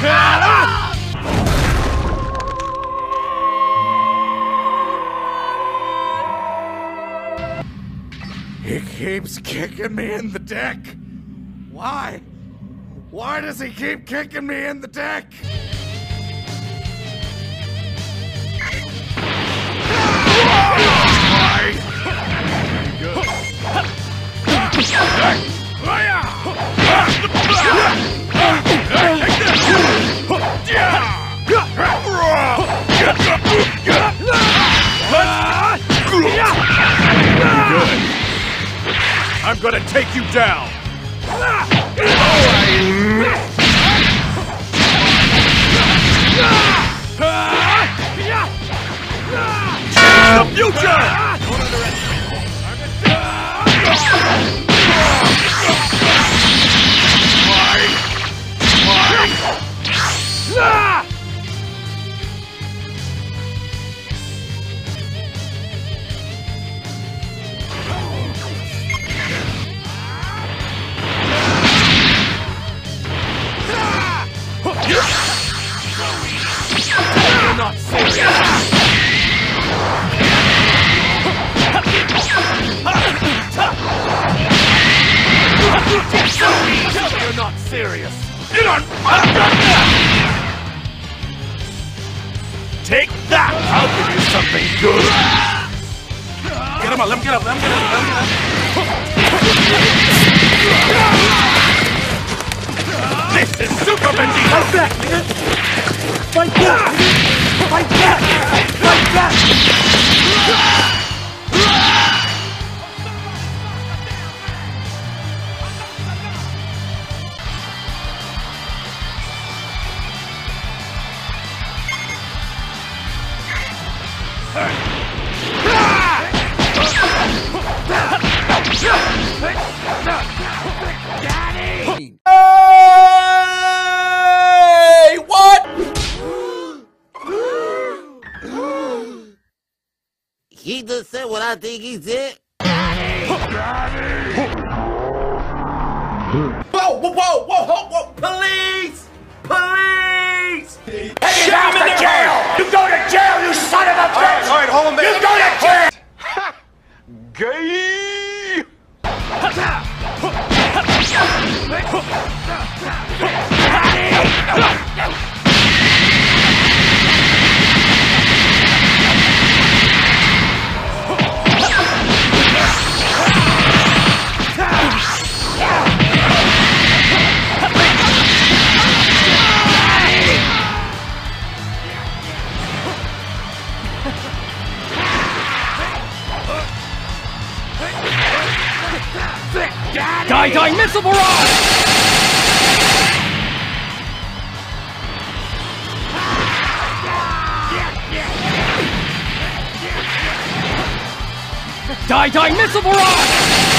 He keeps kicking me in the deck. Why? Why does he keep kicking me in the deck? Gonna take you down! The future! You're not... Take that! I'll give you something good! Get him up, let him get up, let him get up, let him get up! This is Super Vegeta! Fight back, nigga! Fight back! Fight back! Fight back! Hey! What? He just said what I think he said. Whoa, whoa, whoa, whoa, whoa, whoa! Police! Police! You son of a bitch! All right, hold him there. You go to jail! Gay! Die, die, missile barrage! Die, die, missile barrage!